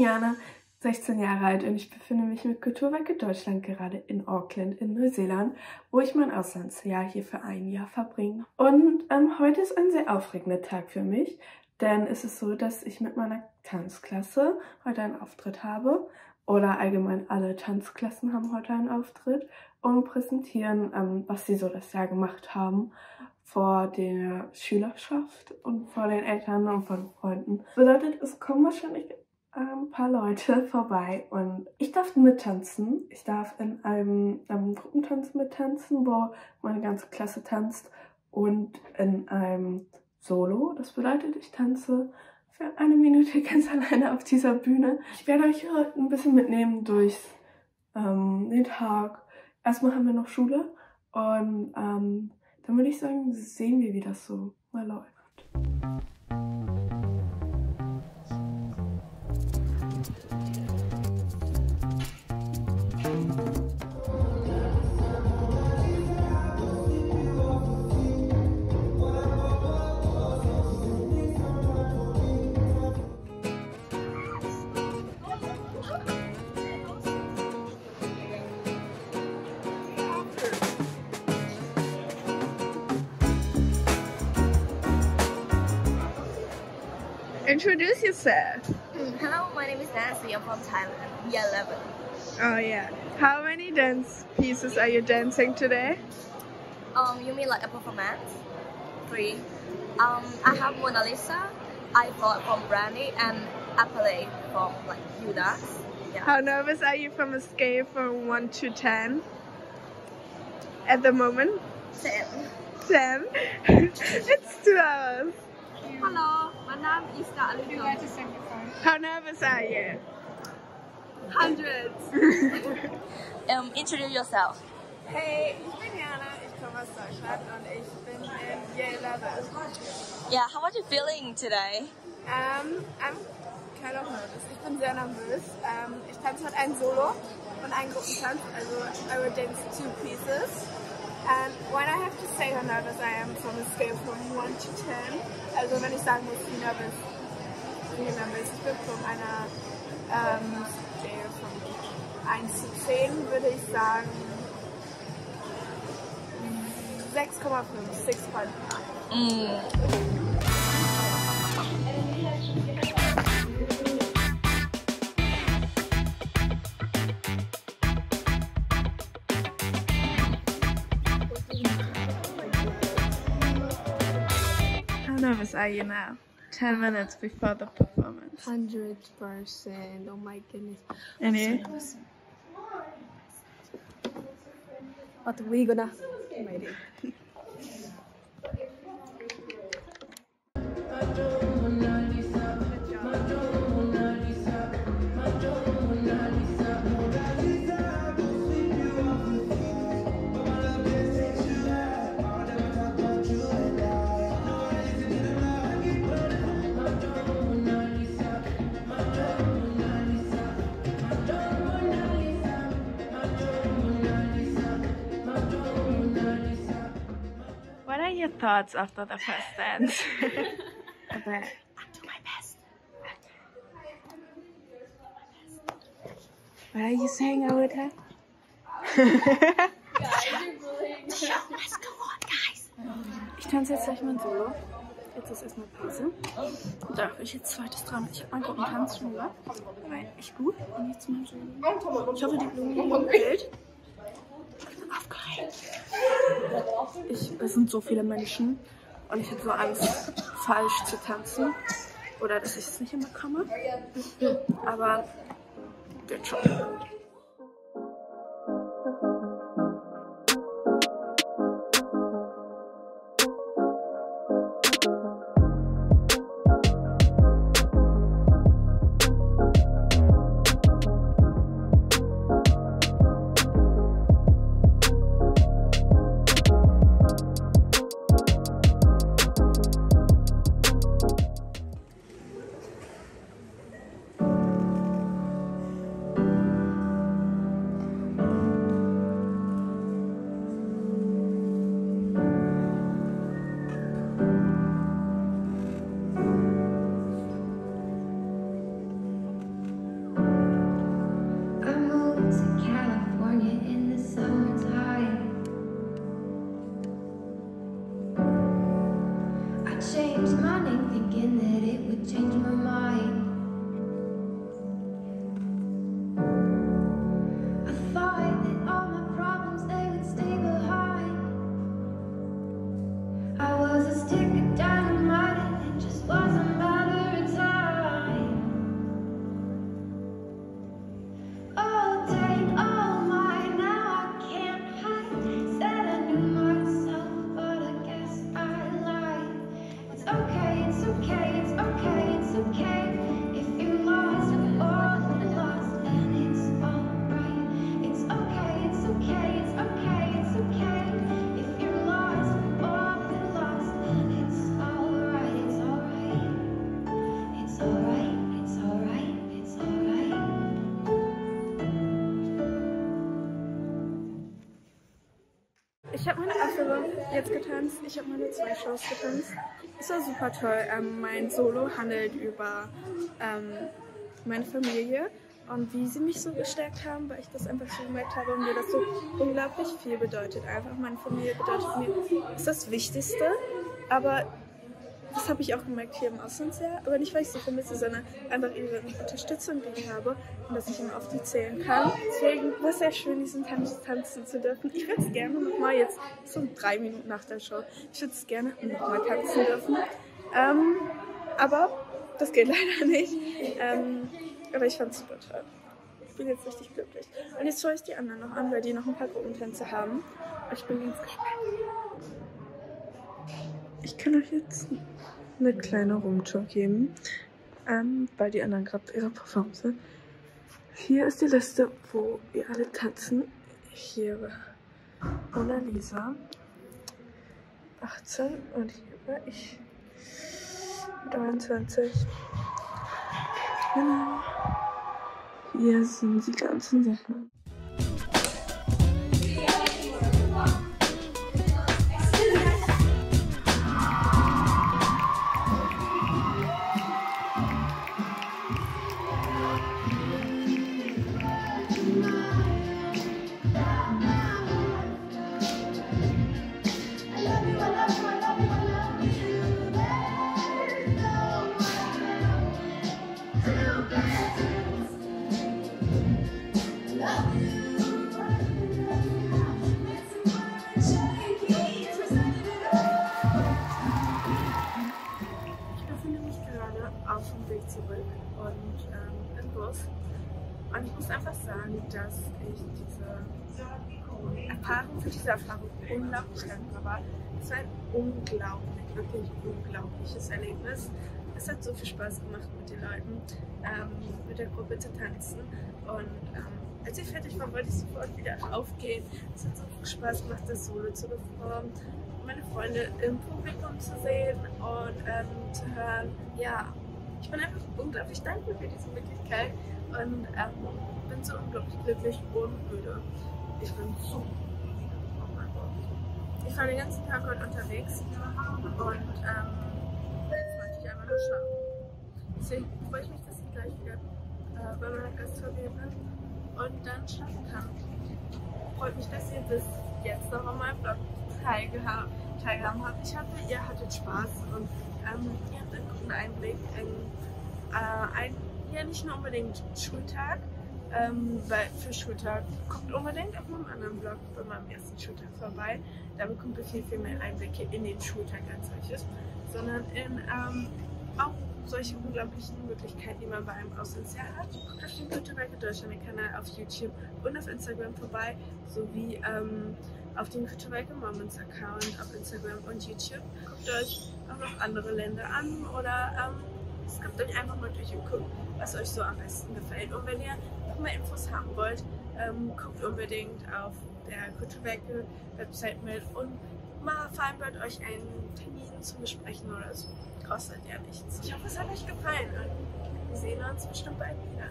Jana, 16 Jahre alt und ich befinde mich mit Kulturwerke Deutschland gerade in Auckland in Neuseeland, wo ich mein Auslandsjahr hier für ein Jahr verbringe. Und ähm, heute ist ein sehr aufregender Tag für mich, denn es ist so, dass ich mit meiner Tanzklasse heute einen Auftritt habe oder allgemein alle Tanzklassen haben heute einen Auftritt und präsentieren, ähm, was sie so das Jahr gemacht haben vor der Schülerschaft und vor den Eltern und von Freunden. Bedeutet, es kommen wahrscheinlich ein paar Leute vorbei und ich darf mittanzen. Ich darf in einem, einem Gruppentanz mittanzen, wo meine ganze Klasse tanzt und in einem Solo. Das bedeutet, ich tanze für eine Minute ganz alleine auf dieser Bühne. Ich werde euch heute ein bisschen mitnehmen durch ähm, den Tag. Erstmal haben wir noch Schule und ähm, dann würde ich sagen, sehen wir, wie das so mal läuft. Introduce yourself. Mm, Hello, my name is Nancy. I'm from Thailand. Year 11. Oh yeah. How many dance pieces are you dancing today? Um, you mean like a performance? Three. Um, I have Mona Lisa, I thought from Brandy, and Appale from like Judas. Yeah. How nervous are you from a scale from 1 to 10? At the moment? Ten. 10? it's two hours. Hello, my name is Alika. How nervous are you? Hundreds. um, introduce yourself. Hey, ich bin Jana, ich komme aus Deutschland und ich bin in Year 11. Yeah, how are you feeling today? Um, I'm kind of nervous. Ich bin sehr nervös. Um, ich tanze heute ein Solo und einen Gruppentanz, also I will dance two pieces. Um, and when I have to say how nervous I am from a scale from 1 to 10, also wenn ich sagen muss, wie nervös, wie nervös ich bin von einer ähm, Scale von 1 zu 10, würde ich sagen 6,5, 6,5. Mm. Nervous are you now? 10 minutes before the performance. Hundred percent. Oh my goodness. And you? But we gonna thoughts after the first dance? okay. Do my best. What are you saying, Awita? Let's go on, guys. Ich tanze jetzt gleich mein Solo. Jetzt ist erstmal Pause. Da habe ich jetzt zweites dran. Ich habe meinen Gruppentanz schon gemacht. War echt gut. Und jetzt mein Solo. Ich hoffe, die Blumen. Ich bin aufgeregt. Ich, es sind so viele Menschen und ich habe so Angst, falsch zu tanzen. Oder dass ich es nicht hinbekomme. Aber wird schon. Habe meine Affäre jetzt getanzt. Ich habe meine zwei Shows getanzt. Es war super toll. Ähm, mein Solo handelt über ähm, meine Familie und wie sie mich so gestärkt haben, weil ich das einfach so gemerkt habe und mir das so unglaublich viel bedeutet. Einfach meine Familie bedeutet mir, ist das Wichtigste. Aber das habe ich auch gemerkt hier im Auslandsjahr. Aber nicht, weil ich sie vermisse, sondern einfach ihre Unterstützung, die ich habe und dass ich immer auf die zählen kann. Deswegen war es sehr schön, diesen Tanz tanzen zu dürfen. Ich würde es gerne nochmal jetzt, so drei Minuten nach der Show, ich würde es gerne nochmal tanzen dürfen. Ähm, aber das geht leider nicht. Ähm, aber ich fand es super toll. Ich bin jetzt richtig glücklich. Und jetzt schaue ich die anderen noch an, weil die noch ein paar Gruppentänze haben. Ich bin ganz gespannt. Ich kann euch jetzt eine kleine Roomtour geben, ähm, weil die anderen gerade ihre Performance sind. Hier ist die Liste, wo wir alle tanzen. Hier war Mona Lisa, 18 und hier war ich, 23. Genau. Hier sind die ganzen Sachen. Erfahrung, für diese Erfahrung unglaublich dankbar war. Es war ein unglaublich, wirklich unglaubliches Erlebnis. Es hat so viel Spaß gemacht mit den Leuten, ähm, mit der Gruppe zu tanzen. Und ähm, als ich fertig war, wollte ich sofort wieder aufgehen. Es hat so viel Spaß gemacht, das Solo zu performen, meine Freunde im Publikum zu sehen und ähm, zu hören. Ja, ich bin einfach unglaublich dankbar für diese Möglichkeit und ähm, bin so unglaublich glücklich und müde. Ich bin so. Ich war den ganzen Tag heute unterwegs und ähm, jetzt möchte ich einfach nur schlafen. Deswegen freue ich mich, dass ich gleich wieder äh, bei meiner Gastfamilie bin und dann schlafen kann. Freut mich, dass ihr bis jetzt noch an meinem teilgeha teilgehaben habt. Ich hoffe, ihr hattet Spaß und ähm, ihr habt einen guten Einblick in äh, ein, ja nicht nur unbedingt Schultag, ähm, weil für Schultag guckt unbedingt auf meinem anderen Blog bei meinem ersten Schultag vorbei. Da bekommt ihr viel, viel mehr Einblicke in den Schultag als solches, sondern in ähm, auch solche unglaublichen Möglichkeiten, die man bei einem Auslandsjahr hat. Guckt auf den Kulturwerke Deutschland Kanal auf YouTube und auf Instagram vorbei, sowie ähm, auf den Kulturwerke Moments Account auf Instagram und YouTube. Guckt euch auch noch andere Länder an oder ähm, skippt euch einfach mal durch und guckt, was euch so am besten gefällt. Und wenn ihr mehr Infos haben wollt, ähm, guckt unbedingt auf der Kulturwerke Website mit und mal vereinbart euch einen Termin zum Besprechen oder so. Kostet ja nichts. Ich hoffe, es hat euch gefallen und wir sehen uns bestimmt bald wieder.